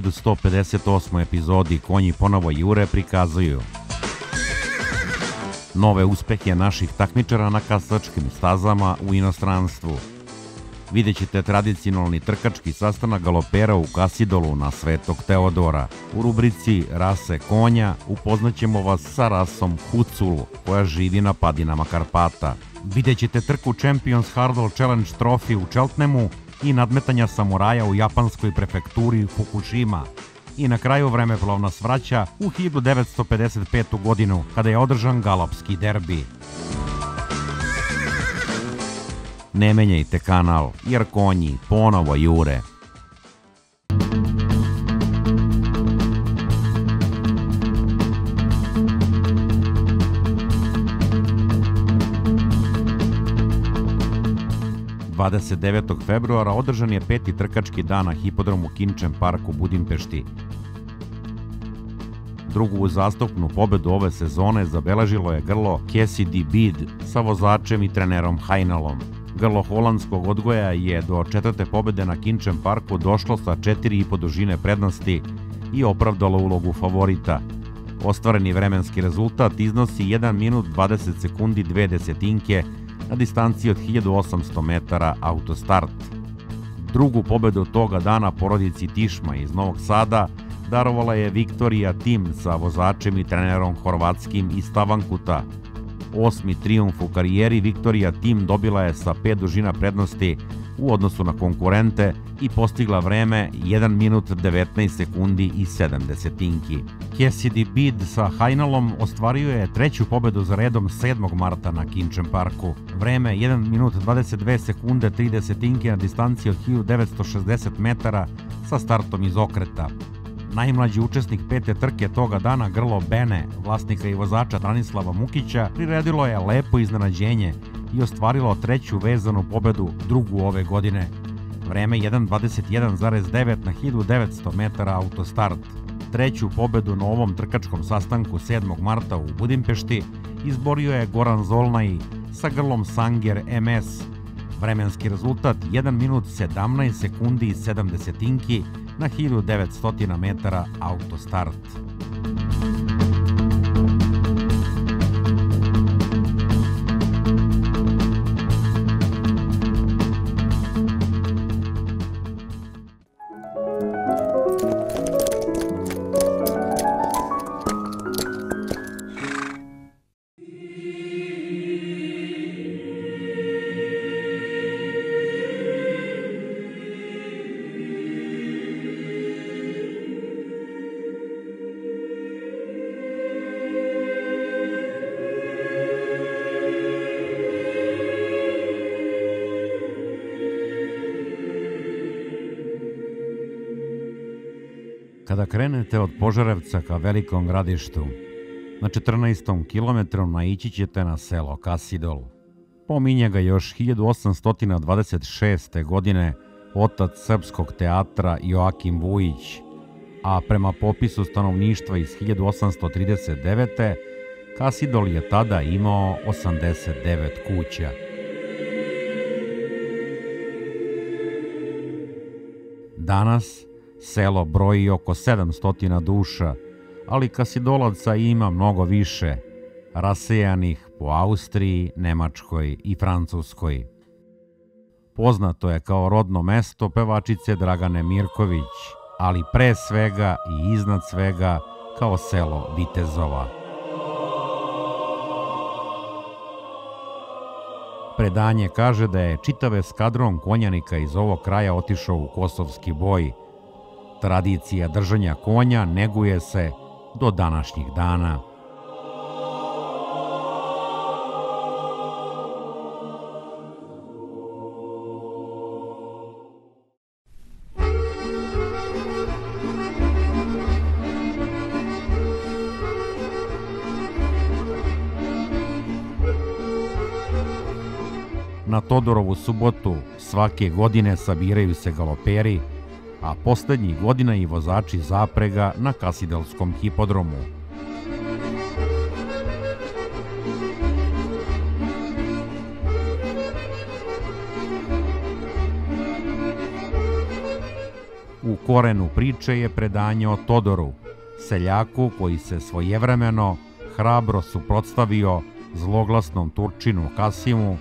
1158. epizodi Konji ponovo jure prikazuju nove uspehe naših takmičara na kasačkim stazama u inostranstvu. Vidjet ćete tradicionalni trkački sastanak galopera u Kasidolu na Svetog Teodora. U rubrici Rase konja upoznaćemo vas sa rasom Hucul, koja živi na padinama Karpata. Vidjet ćete trku Champions Hardle Challenge Trophy u Cheltenhamu i nadmetanja samuraja u japanskoj prefekturi Fukushima. I na kraju vremeplov nas vraća u 1955. godinu, kada je održan galopski derbi. Ne menjajte kanal, jer konji ponovo jure. 29. februara održan je peti trkački dan na hipodromu Kinčem Park u Budimpešti. Drugu uzastopnu pobedu ove sezone zabeležilo je grlo Cassidy Bid sa vozačem i trenerom Heinalom. Grlo holandskog odgoja je do četvrte pobede na Kinčem Parku došlo sa 4,5 dužine prednosti i opravdalo ulogu favorita. Ostvareni vremenski rezultat iznosi 1 minut 20 sekundi 2 desetinke na distanciji od 1800 metara autostart. Drugu pobedu toga dana porodici Tišma iz Novog Sada darovala je Viktorija Tim sa vozačem i trenerom Horvatskim iz Stavankuta. Osmi triumf u karijeri Viktorija Tim dobila je sa pet dužina prednosti u odnosu na konkurente i postigla vreme 1 minut 19 sekundi i 7 desetinki. Cassidy Bid sa Hajnalom ostvario je treću pobedu za redom 7. marta na Kinčem parku. Vreme 1 minut 22 sekunde 3 desetinke na distanciji od 1960 metara sa startom iz okreta. Najmlađi učesnik pete trke toga dana Grlo Bene, vlasnika i vozača Branislava Mukića, priredilo je lepo iznenađenje i ostvarilo treću vezanu pobedu, drugu ove godine. Vreme 1.21,9 na 1900 metara autostart. Treću pobedu na ovom trkačkom sastanku 7. marta u Budimpešti izborio je Goran Zolnaj sa grlom Sanger MS. Vremenski rezultat 1 minut 17 sekundi i 7 desetinki na 1900 metara autostart. Kada krenete od Požarevca ka Velikom gradištu, na 14. kilometru naići ćete na selo Kasidol. Pominje ga još 1826. godine otac srpskog teatra Joakim Vujić, a prema popisu stanovništva iz 1839. Kasidol je tada imao 89 kuća. Danas, Selo broji oko 700 duša, ali Kasidolavca ima mnogo više, rasejanih po Austriji, Nemačkoj i Francuskoj. Poznato je kao rodno mesto pevačice Dragane Mirković, ali pre svega i iznad svega kao selo Vitezova. Predanje kaže da je čitav eskadron konjanika iz ovog kraja otišao u kosovski boj. Tradicija držanja konja neguje se do današnjih dana. Na Todorovu subotu svake godine sabiraju se galoperi, a poslednjih godina i vozači zaprega na Kasidelskom hipodromu. U korenu priče je predanje o Todoru, seljaku koji se svojevremeno hrabro suprotstavio zloglasnom Turčinu Kasimu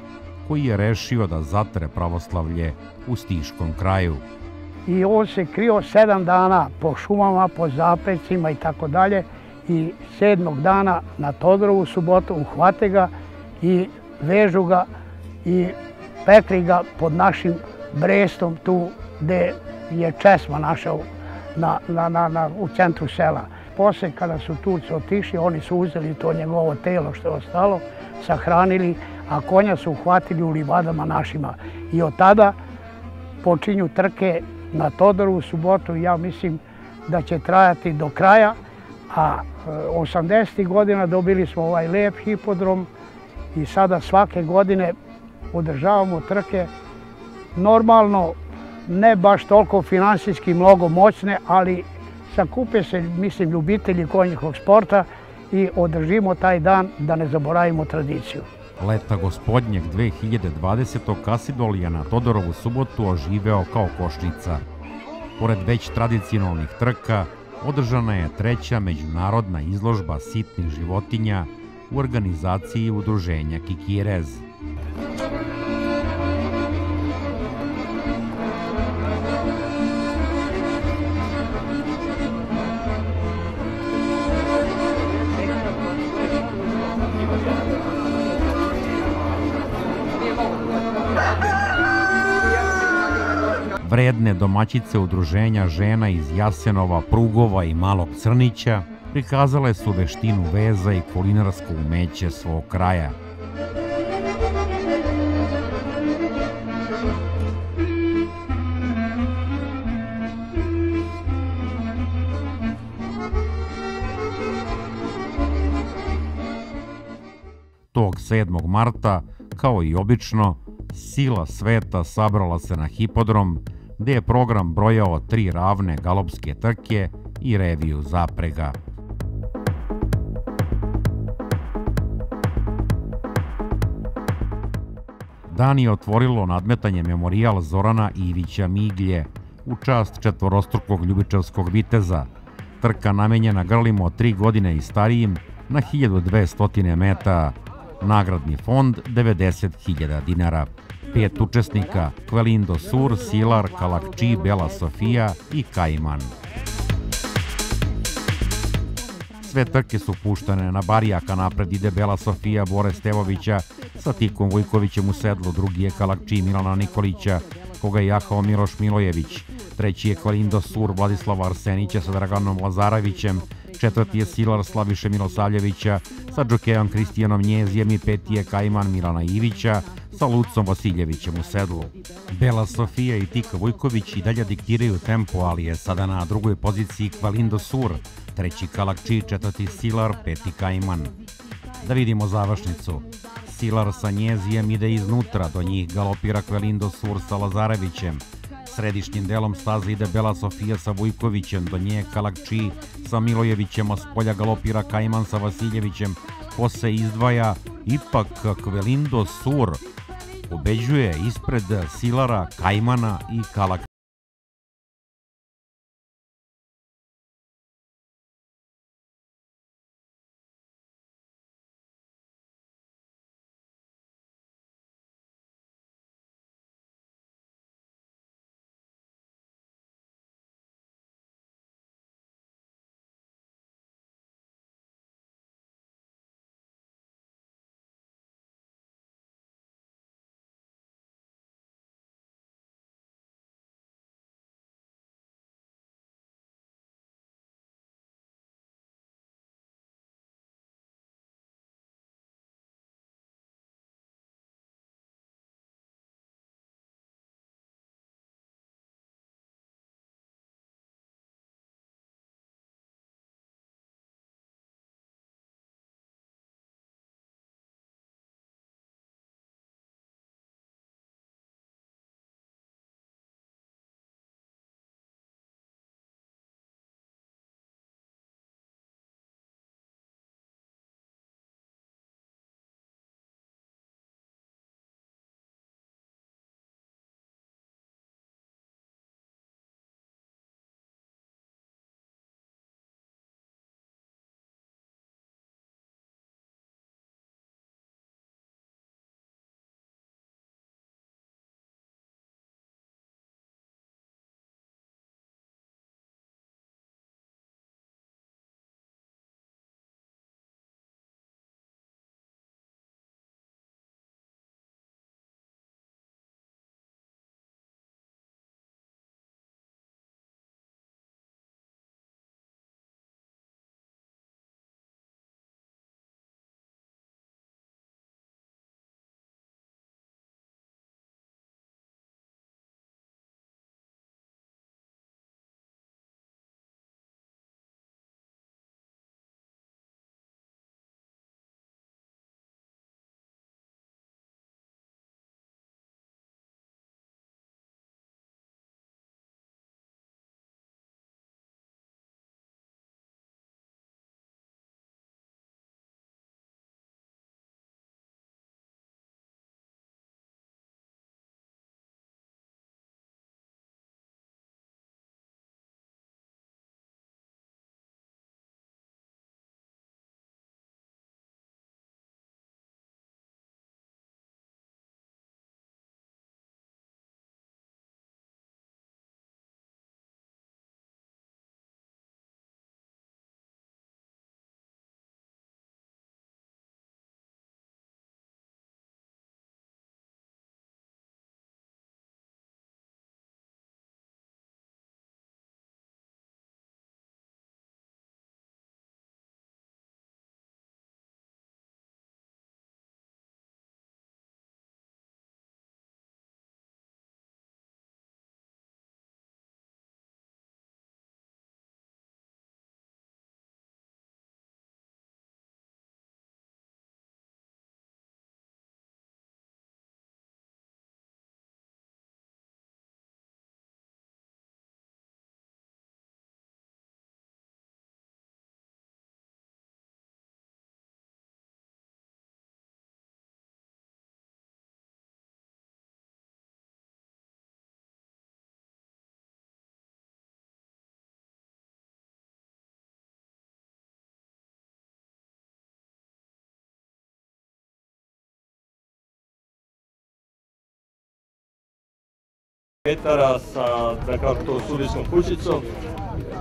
koji je rešio da zatre pravoslavlje u Stiškom kraju. I on se krio sedam dana po šumama, po zapecima i tako dalje. I sedmog dana na Todorovu subotu uhvate ga i vežu ga i pekli ga pod našim Brestom tu gde je česma naša na, na, na, u centru sela. Posle kada su Turci otišli, oni su uzeli to njegovo telo što je ostalo, sahranili, a konja su uhvatili u livadama našima. I od tada počinju trke na Todoru u subotu ja mislim da će trajati do kraja, a 80. godina dobili smo ovaj lep hipodrom i sada svake godine održavamo trke normalno, ne baš toliko finansijski mnogo moćne, ali sakupe se, mislim, ljubitelji konjihog sporta i održimo taj dan da ne zaboravimo tradiciju. Leta gospodnjeg 2020. Kasidol je na Todorovu subotu oživeo kao košnica. Pored već tradicionalnih trka, održana je treća međunarodna izložba sitnih životinja u organizaciji udruženja Kikirez. Vredne domaćice udruženja žena iz Jasenova, Prugova i Malog Crnića prikazale su veštinu veza i kulinarsko umeće svog kraja. Tog 7. marta, kao i obično, sila sveta sabrala se na hipodrom gde je program brojao tri ravne galopske trke i reviju zaprega. Dan je otvorilo nadmetanje memorijal Zorana Ivića Miglje u čast četvorostrukog ljubičevskog viteza, trka namenjena grlima od tri godine i starijim na 1200 metara, nagradni fond 90.000 dinara pet učesnika Kvelindo Sur, Silar, Kalakči, Bela Sofija i Kajman. Sve trke su puštane na barijaka, napred ide Bela Sofija Bore Stevovića sa Tikom Vujkovićem u sedlu, drugi je Kalakči Milana Nikolića, koga je jahao Miloš Milojević, treći je Kvalindo Sur Vladislava Arsenića sa Draganom Lazarevićem, četvrti je Silar Slaviše Milosavljevića sa džokejom Kristijanom Njezijem i peti je Kajman Milana Ivića sa Lucom Vasiljevićem u sedlu. Bela Sofija i Tika Vujković i dalje diktiraju tempo, ali je sada na drugoj poziciji Kvalindo Sur, treći Kalakči, četvrti Silar, peti Kajman. Da vidimo završnicu. Silar sa Njezijem ide iznutra, do njih galopira Kvalindo Sur sa Lazarevićem, Središnjim delom staze ide Bela Sofija sa Vujkovićem, do nje Kalakči sa Milojevićem, a s polja galopira Kajman sa Vasiljevićem, ko se izdvaja ipak Kvelindo Sur, pobeđuje ispred Silara, Kajmana i Kalakči. Metara sa, da kažem to, sudijskom kućicom.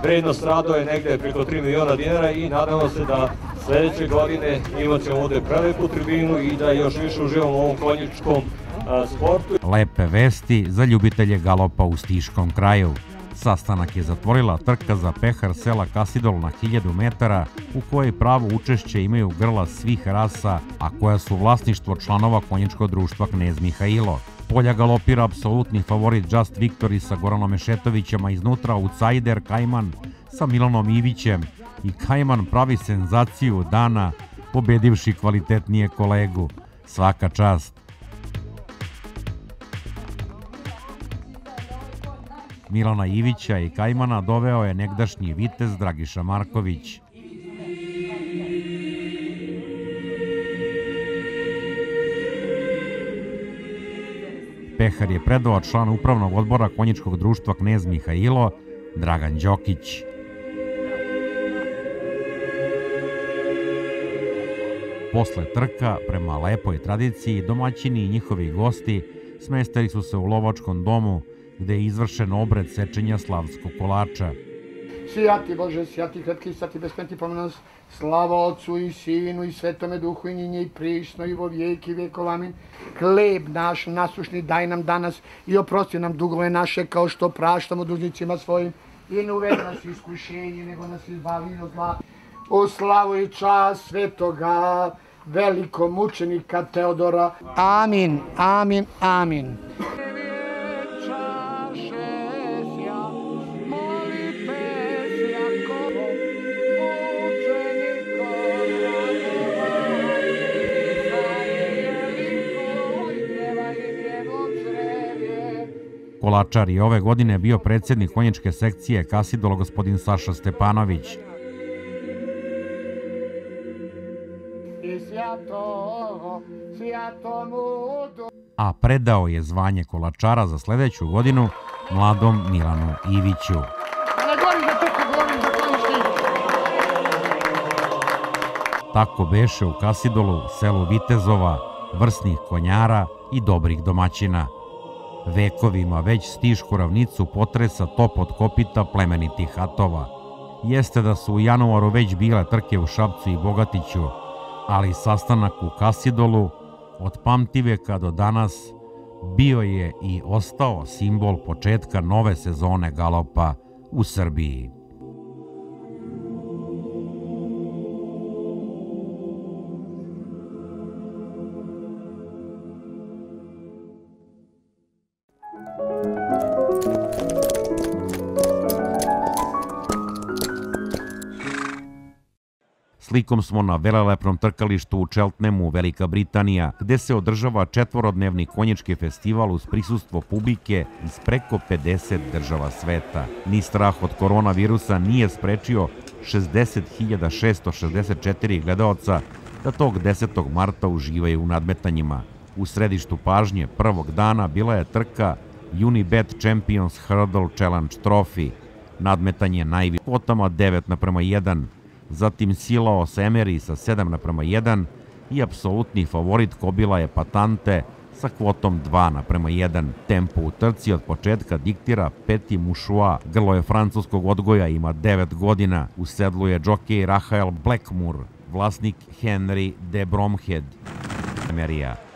Vrednost rado je negde preko 3 miliona dinara i nadamo se da sledeće godine imat ćemo ovde prelepu tribinu i da još više uživamo u ovom konjičkom sportu. Lepe vesti za ljubitelje galopa u Stiškom kraju. Sastanak je zatvorila trka za pehar sela Kasidol na 1000 metara u kojoj pravo učešće imaju grla svih rasa, a koja su vlasništvo članova konjičkog društva Knez Mihajlo. Polja galopira apsolutni favorit Just Victory sa Goranom Mešetovićem, a iznutra outsider Kajman sa Milanom Ivićem i Kajman pravi senzaciju dana pobedivši kvalitetnije kolegu. Svaka čast. Milana Ivića i Kajmana doveo je negdašnji vitez Dragiša Marković. Pehar je predao član upravnog odbora konjičkog društva Knez Mihajilo, Dragan Đokić. Posle trka, prema lepoj tradiciji, domaćini i njihovi gosti smestili su se u lovačkom domu, gde je izvršen obred sečenja slavskog kolača. Sijati Bože, sijati kratki, sati bespenti pomenos, slava Otcu i Sinu i Svetome Duhu i njinje i prisno i vo vijek i vijekov, amin. Hleb naš nasušni daj nam danas i oprosti nam dugove naše kao što praštamo dužnicima svojim i ne uvedi nas iskušenje, nego nas izbavi od zla. U slavu i čas svetoga velikog mučenika Teodora. Amin, amin, amin. Kolačar je ove godine bio predsjednik konjičke sekcije Kasidola gospodin Saša Stepanović. A predao je zvanje kolačara za sledeću godinu mladom Milanu Iviću. Tako beše u Kasidolu, selu Vitezova, vrsnih konjara i dobrih domaćina – Vekovima već stišku ravnicu potresa top od kopita plemenitih hatova. Jeste da su u januaru već bile trke u Šapcu i Bogatiću, ali sastanak u Kasidolu od pamtiveka do danas bio je i ostao simbol početka nove sezone galopa u Srbiji. Slikom smo na velelepnom trkalištu u Čeltnemu, Velika Britanija, gde se održava četvorodnevni konjički festival uz prisustvo publike iz preko 50 država sveta. Ni strah od koronavirusa nije sprečio 60.664 gledaoca da tog 10. marta uživaju u nadmetanjima. U središtu pažnje prvog dana bila je trka Unibet Champions Hurdle Challenge Trophy, nadmetanje najviše kvotama 9 naprema 1, zatim Silao Semeri sa 7 naprema 1 i apsolutni favorit Kobila je Patante sa kvotom 2 naprema 1. Tempo u trci od početka diktira Peti Mušua, grlo je francuskog odgoja, ima 9 godina. U sedlu je džokej Rahael Blackmore, vlasnik Henry de Bromhead. Semerija.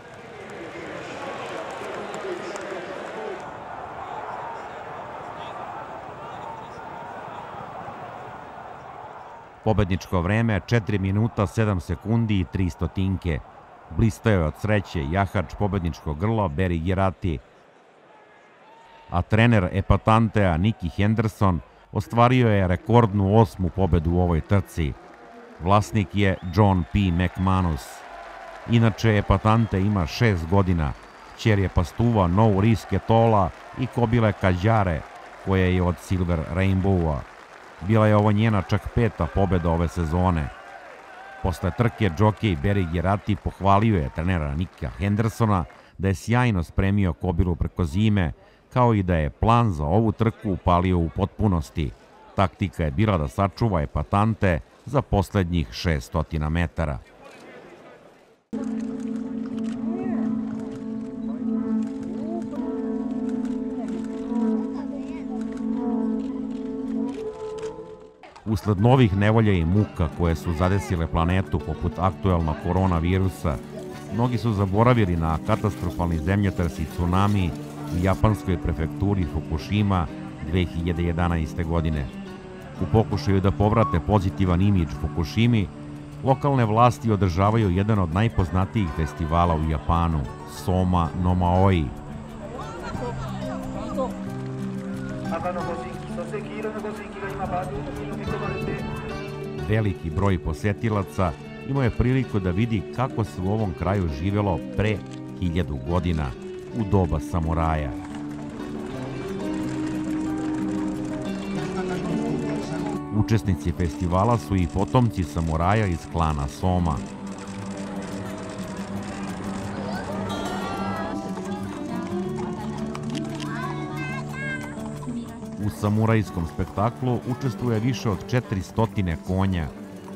Pobedničko vreme 4 minuta 7 sekundi i 3 stotinke. Blistao je od sreće jahač pobedničkog grla Barry Gerati. A trener Epatantea Niki Henderson ostvario je rekordnu osmu pobedu u ovoj trci. Vlasnik je John P. McManus. Inače, Epatante ima 6 godina. Čer je pastuva No Riske Tola i kobile Kađare, koja je od Silver Rainbowa. Bila je ovo njena čak peta pobeda ove sezone. Posle trke džokej Barry Gerati pohvalio je trenera Nika Hendersona da je sjajno spremio kobilu preko zime, kao i da je plan za ovu trku upalio u potpunosti. Taktika je bila da sačuva epatante za poslednjih 600 metara. Usled novih nevolja i muka koje su zadesile planetu poput aktuelnog koronavirusa, mnogi su zaboravili na katastrofalni zemljotres i tsunami u japanskoj prefekturi Fukushima 2011. godine. U pokušaju da povrate pozitivan imidž Fukushimi, lokalne vlasti održavaju jedan od najpoznatijih festivala u Japanu, Soma no Maoi. Veliki broj posetilaca imao je priliku da vidi kako se u ovom kraju živelo pre hiljadu godina, u doba samuraja. Učesnici festivala su i potomci samuraja iz klana Soma. Samurajskom spektaklu učestvuje više od 400 konja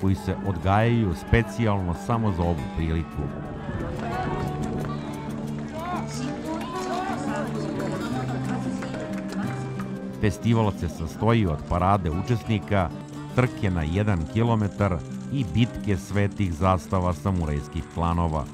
koji se odgajaju specijalno samo za ovu priliku. Festival se sastoji od parade učesnika, trke na 1 km i bitke svetih zastava samurajskih klanova.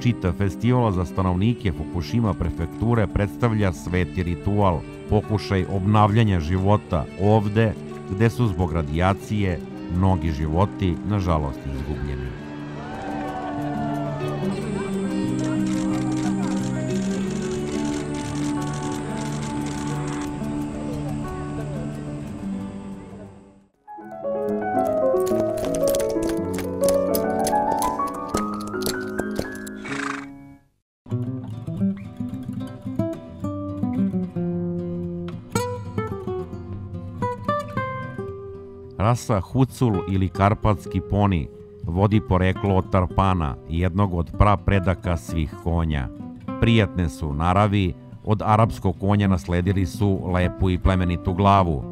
Čita festival za stanovnike Fukushima prefekture predstavlja sveti ritual, pokušaj obnavljanja života ovde gde su zbog radijacije mnogi životi, nažalost, izgubljeni. Rasa Hucul ili karpatski poni vodi poreklo od tarpana, jednog od prapredaka svih konja. Prijatne su naravi, od arapskog konja nasledili su lepu i plemenitu glavu.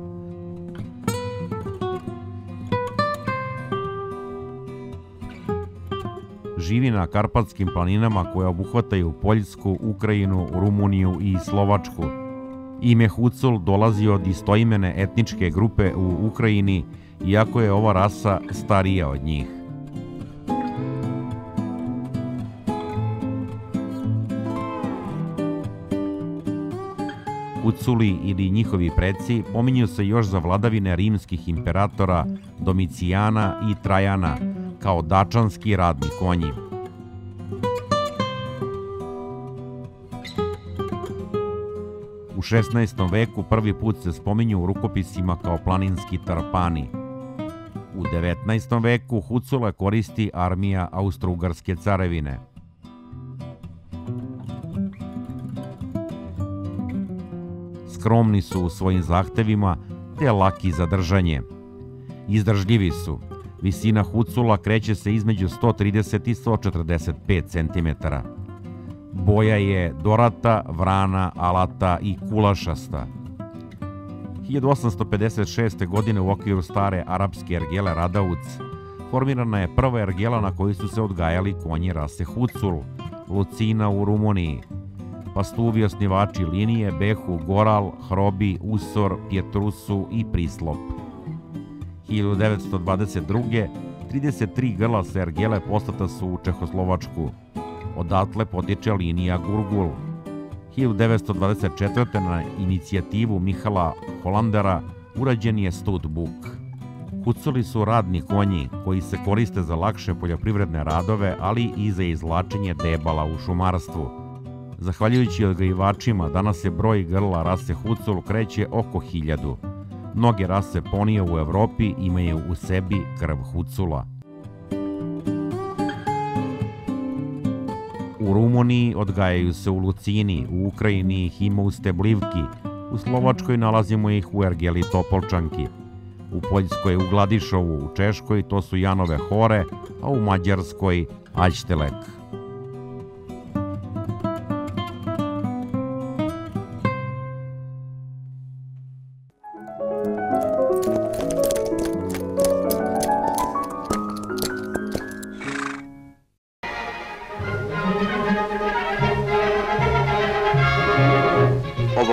Živi na karpatskim planinama koje obuhvataju Poljsku, Ukrajinu, Rumuniju i Slovačku. Ime Hucul dolazi od istoimene etničke grupe u Ukrajini iako je ova rasa starija od njih. Uculi ili njihovi preci pominju se još za vladavine rimskih imperatora Domicijana i Trajana kao dačanski radni konji. U 16. veku prvi put se spominju u rukopisima kao planinski tarpani – U 19. veku Hucula koristi armija Austro-Ugarske carevine. Skromni su u svojim zahtevima te laki za držanje. Izdržljivi su. Visina Hucula kreće se između 130 i 145 cm. Boja je dorata, vrana, alata i kulašasta – 1856. godine u okviru stare arapske ergele Radauc formirana je prva ergela na kojoj su se odgajali konji rase Hucul, Lucina u Rumuniji. Pastuvi osnivači linije Behu, Goral, Hrobi, Usor, Pjetrusu i Prislop. 1922. 33 grla se ergele poslata su u Čehoslovačku. Odatle potiče linija Gurgul. 1924. na inicijativu Mihala Holandera urađen je Studbook. Huculi su radni konji koji se koriste za lakše poljoprivredne radove, ali i za izlačenje debala u šumarstvu. Zahvaljujući odgajivačima, danas se broj grla rase Hucul kreće oko hiljadu. Mnoge rase ponija u Evropi imaju u sebi krv Hucula. U Rumuniji odgajaju se u Lucini, u Ukrajini ih ima u Steblivki, u Slovačkoj nalazimo ih u Ergeli Topolčanki, u Poljskoj u Gladišovu, u Češkoj to su Janove Hore, a u Mađarskoj Aljštelek.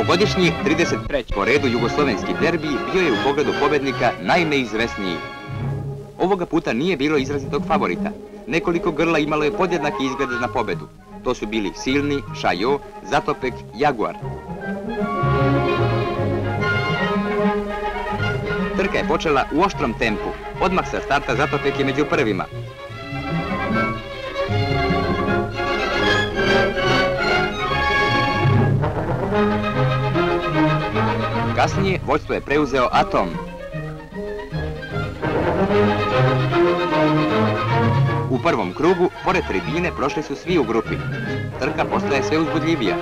Ovogodišnji 33. po redu jugoslovenski derbi bio je u pogledu pobednika najneizvesniji. Ovoga puta nije bilo izrazitog favorita. Nekoliko grla imalo je podjednaki izgled na pobedu. To su bili Silni, Šajo, Zatopek, Jaguar. Trka je počela u oštrom tempu. Odmah sa starta Zatopek je među prvima. Kasnije vođstvo je preuzeo Atom. U prvom krugu, pored tribine, prošli su svi u grupi. Trka postaje sve uzbudljivija.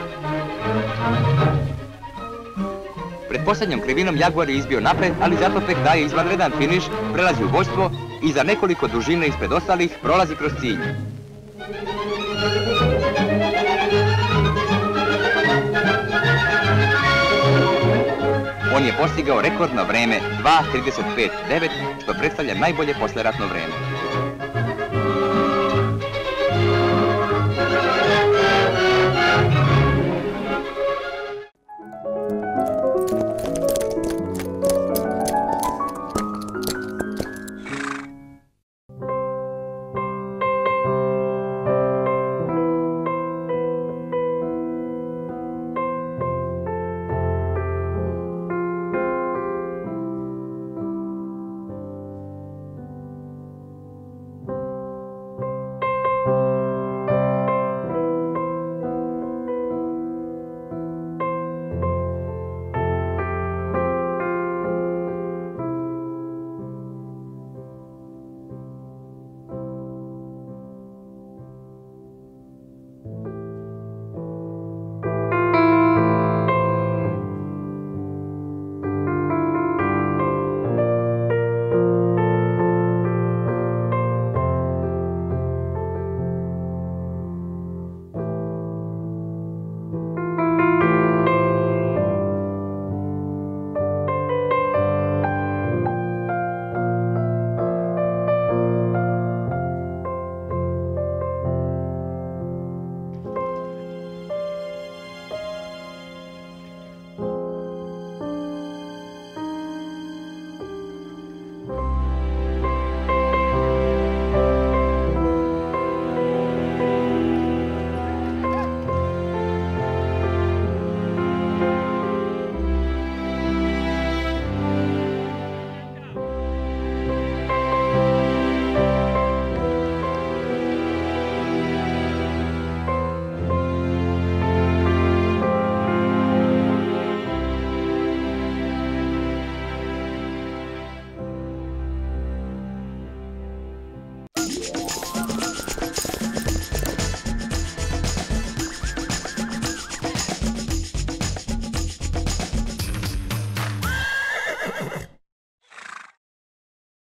Pred posljednjom krivinom Jaguar je izbio napred, ali Zatopek daje izvanredan finiš, prelazi u vođstvo i za nekoliko dužine ispred ostalih prolazi kroz cilj. On je postigao rekordno vreme 2.35.9, što predstavlja najbolje posleratno vreme.